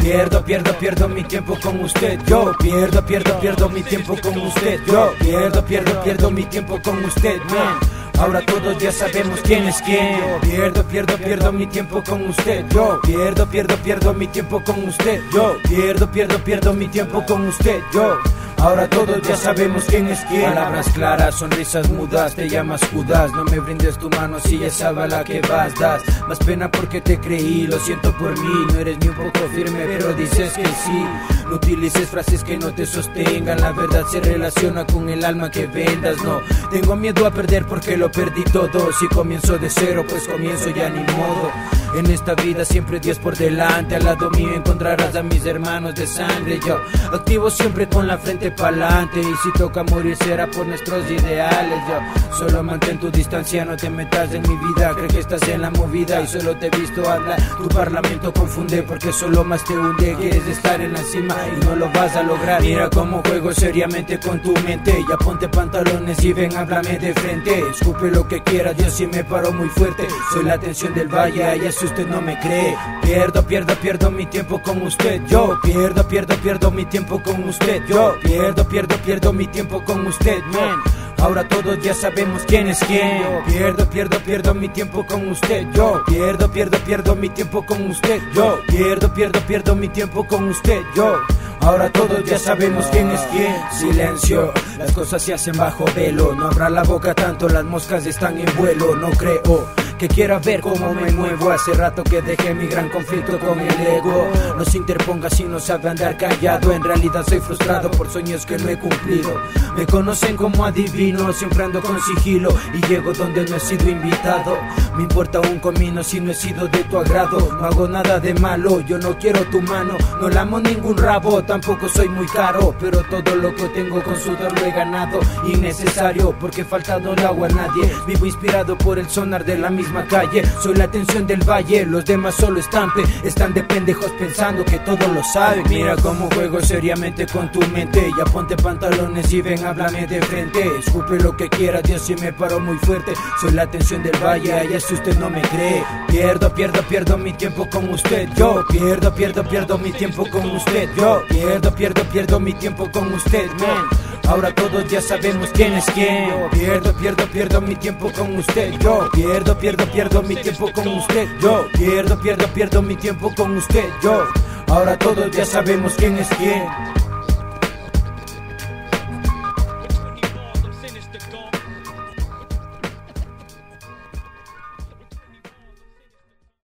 Pierdo, pierdo, pierdo mi tiempo con usted. Yo pierdo, pierdo, pierdo mi tiempo con usted. Yo pierdo, pierdo, pierdo mi tiempo con usted, man. Ahora todos ya sabemos quién es quién. Yo pierdo, pierdo, pierdo mi tiempo con usted. Yo pierdo, pierdo, pierdo mi tiempo con usted. Yo pierdo, pierdo, pierdo mi tiempo con usted. Yo Ahora todos ya sabemos quién es quién. Palabras claras, sonrisas mudas, te llamas Judas. No me brindes tu mano si ya sabes a la que vas. Das más pena porque te creí, lo siento por mí. No eres ni un poco firme, pero dices que sí. No utilices frases que no te sostengan. La verdad se relaciona con el alma que vendas. No, tengo miedo a perder porque lo perdí todo. Si comienzo de cero, pues comienzo ya ni modo. En esta vida siempre Dios por delante. Al lado mío encontrarás a mis hermanos de sangre. Yo activo siempre con la frente pa'lante. Y si toca morir será por nuestros ideales. Yo solo mantén tu distancia, no te metas en mi vida. Cree que estás en la movida y solo te he visto hablar. Tu parlamento confunde porque solo más te hunde. Quieres estar en la cima y no lo vas a lograr. Mira cómo juego seriamente con tu mente. Ya ponte pantalones y ven, háblame de frente. Escupe lo que quiera, Dios si me paro muy fuerte. Soy la atención del valle, y si usted no me cree. Pierdo, pierdo, pierdo mi tiempo con usted. Yo pierdo, pierdo, pierdo mi tiempo con usted. Yo pierdo, pierdo, pierdo mi tiempo con usted, man. Ahora todos ya sabemos quién es quién. Yo pierdo, pierdo, pierdo mi tiempo con usted. Yo pierdo, pierdo, pierdo mi tiempo con usted. Yo pierdo, pierdo, pierdo mi tiempo con usted. Yo Ahora todos ya sabemos quién es quién. Silencio, las cosas se hacen bajo velo. No abra la boca tanto, las moscas están en vuelo. No creo que quiera ver cómo me muevo. Hace rato que dejé mi gran conflicto con el ego. No se interponga si no sabe andar callado. En realidad soy frustrado por sueños que no he cumplido. Me conocen como adivino, siempre ando con sigilo y llego donde no he sido invitado. Me importa un comino si no he sido de tu agrado. No hago nada de malo, yo no quiero tu mano. No lamo ningún rabo, tampoco soy muy caro. Pero todo lo que tengo con sudor lo he ganado. Innecesario porque faltado el agua a nadie. Vivo inspirado por el sonar de la misma Soy la atención del valle, los demás solo estampe. Están de pendejos pensando que todo lo saben. Mira cómo juego seriamente con tu mente. Ya ponte pantalones y ven, háblame de frente. Escupe lo que quiera, Dios si me paro muy fuerte. Soy la atención del valle, allá si usted no me cree. Pierdo, pierdo, pierdo mi tiempo con usted. Yo pierdo, pierdo, pierdo mi tiempo con usted. Yo pierdo, pierdo, pierdo mi tiempo con usted, man. Ahora todos ya sabemos quién es quién. Pierdo, pierdo, pierdo mi tiempo con usted. Yo pierdo, pierdo, pierdo mi tiempo con usted. Yo pierdo, pierdo, pierdo mi tiempo con usted. Yo ahora todos ya sabemos quién es quién.